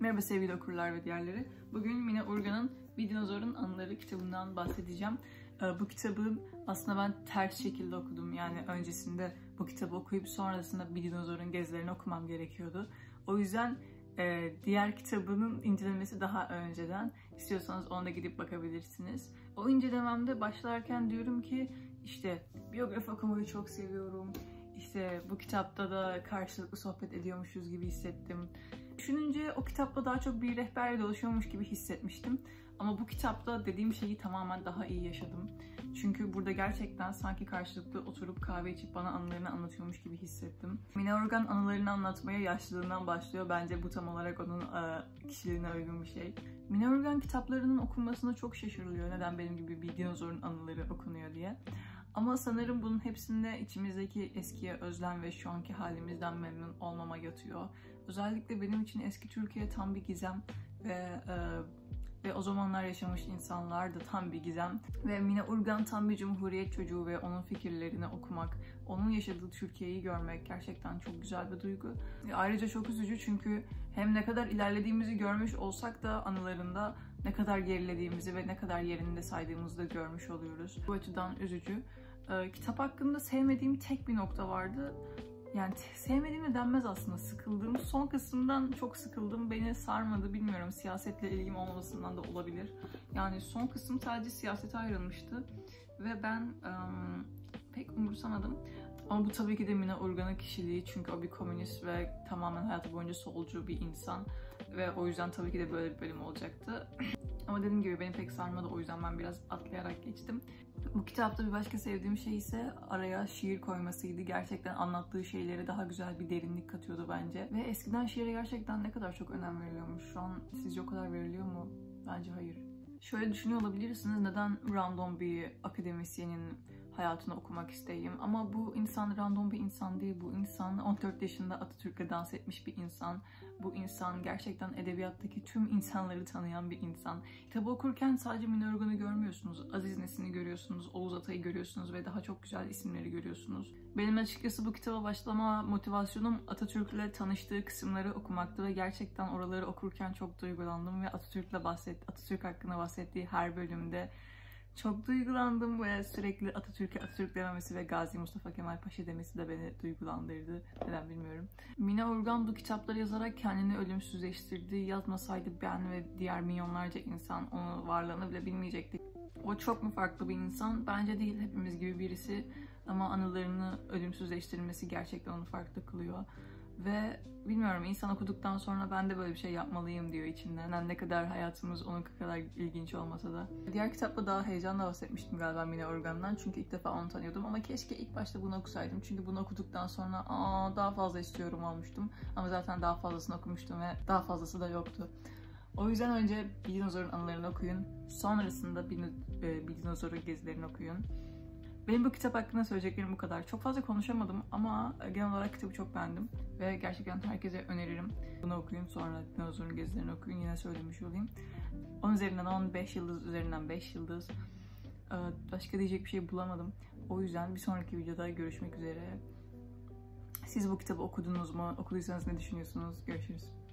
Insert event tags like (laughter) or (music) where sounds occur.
Merhaba sevgili okurlar ve diğerleri. Bugün Mine Urgan'ın Bir Dinozorun Anıları kitabından bahsedeceğim. Ee, Bu kitabı aslında ben ters şekilde okudum. Yani öncesinde bu kitabı okuyup sonrasında Bir Dinozorun Gezilerini okumam gerekiyordu. O yüzden e, diğer kitabının incelemesi daha önceden. İstiyorsanız ona gidip bakabilirsiniz. O incelememde başlarken diyorum ki işte biyografi okumayı çok seviyorum. İşte bu kitapta da karşılıklı sohbet ediyormuşuz gibi hissettim. Düşününce o kitapta daha çok bir rehberle dolaşıyormuş gibi hissetmiştim. Ama bu kitapta dediğim şeyi tamamen daha iyi yaşadım. Çünkü burada gerçekten sanki karşılıklı oturup kahve içip bana anılarını anlatıyormuş gibi hissettim. Mine Organ anılarını anlatmaya yaşlılığından başlıyor. Bence bu tam olarak onun e, kişiliğine uygun bir şey. Mine Organ kitaplarının okunmasına çok şaşırılıyor. Neden benim gibi bir dinozorun anıları okunuyor diye. Ama sanırım bunun hepsinde içimizdeki eskiye özlem ve şu anki halimizden memnun olmama yatıyor. Özellikle benim için eski Türkiye tam bir gizem ve e, ve o zamanlar yaşamış insanlar da tam bir gizem. Ve Mine Urgan tam bir cumhuriyet çocuğu ve onun fikirlerini okumak, onun yaşadığı Türkiye'yi görmek gerçekten çok güzel bir duygu. Ve ayrıca çok üzücü çünkü hem ne kadar ilerlediğimizi görmüş olsak da anılarında ne kadar gerilediğimizi ve ne kadar yerinde saydığımızı da görmüş oluyoruz. Bu açıdan üzücü. Ee, kitap hakkında sevmediğim tek bir nokta vardı. Yani sevmediğim de denmez aslında sıkıldığım. Son kısımdan çok sıkıldım. Beni sarmadı bilmiyorum. Siyasetle ilgim olmamasından da olabilir. Yani son kısım sadece siyasete ayrılmıştı. Ve ben um, pek umursamadım. Ama bu tabii ki de Mina Urgan'ın kişiliği. Çünkü o bir komünist ve tamamen hayatı boyunca solcu bir insan. Ve o yüzden tabii ki de böyle bir bölüm olacaktı. (clears throat) Ama dediğim gibi beni pek sarmadı. O yüzden ben biraz atlayarak geçtim. Bu kitapta bir başka sevdiğim şey ise araya şiir koymasıydı. Gerçekten anlattığı şeylere daha güzel bir derinlik katıyordu bence. Ve eskiden şiire gerçekten ne kadar çok önem veriliyormuş. Şu an sizce o kadar veriliyor mu? Bence hayır. Şöyle düşünüyor olabilirsiniz neden random bir akademisyenin hayatını okumak isteyeyim. Ama bu insan random bir insan değil. Bu insan 14 yaşında Atatürk'e dans etmiş bir insan. Bu insan gerçekten edebiyattaki tüm insanları tanıyan bir insan. Kitabı okurken sadece Mine Organ'ı görmüyorsunuz. Aziz Nesin'i görüyorsunuz, Oğuz Atay'ı görüyorsunuz ve daha çok güzel isimleri görüyorsunuz. Benim açıkçası bu kitaba başlama motivasyonum Atatürk'le tanıştığı kısımları okumaktı ve gerçekten oraları okurken çok duygulandım ve Atatürk'le bahset, Atatürk hakkında bahsettiği her bölümde çok duygulandım ve sürekli Atatürk'e Atatürk dememesi ve Gazi Mustafa Kemal Paşa demesi de beni duygulandırdı. Neden bilmiyorum. Mine Urgan bu kitapları yazarak kendini ölümsüzleştirdi. Yazmasaydı ben ve diğer milyonlarca insan onun varlığını bile bilmeyecekti. O çok mu farklı bir insan? Bence değil hepimiz gibi birisi. Ama anılarını ölümsüzleştirmesi gerçekten onu farklı kılıyor. Ve bilmiyorum insan okuduktan sonra ben de böyle bir şey yapmalıyım diyor içinden. Yani ne kadar hayatımız onun kadar ilginç olmasa da. Diğer kitapla daha heyecanla bahsetmiştim galiba Mine Organ'dan. Çünkü ilk defa onu tanıyordum ama keşke ilk başta bunu okusaydım. Çünkü bunu okuduktan sonra aa daha fazla istiyorum olmuştum. Ama zaten daha fazlasını okumuştum ve daha fazlası da yoktu. O yüzden önce bir dinozorun anılarını okuyun. Sonrasında bir, e, bir dinozorun gezilerini okuyun. Benim bu kitap hakkında söyleyeceklerim bu kadar. Çok fazla konuşamadım ama genel olarak kitabı çok beğendim. Ve gerçekten herkese öneririm. Bunu okuyun sonra Dinozor'un gezilerini okuyun. Yine söylemiş olayım. 10 üzerinden 10, 5 yıldız üzerinden 5 yıldız. Ee, başka diyecek bir şey bulamadım. O yüzden bir sonraki videoda görüşmek üzere. Siz bu kitabı okudunuz mu? Okuduysanız ne düşünüyorsunuz? Görüşürüz.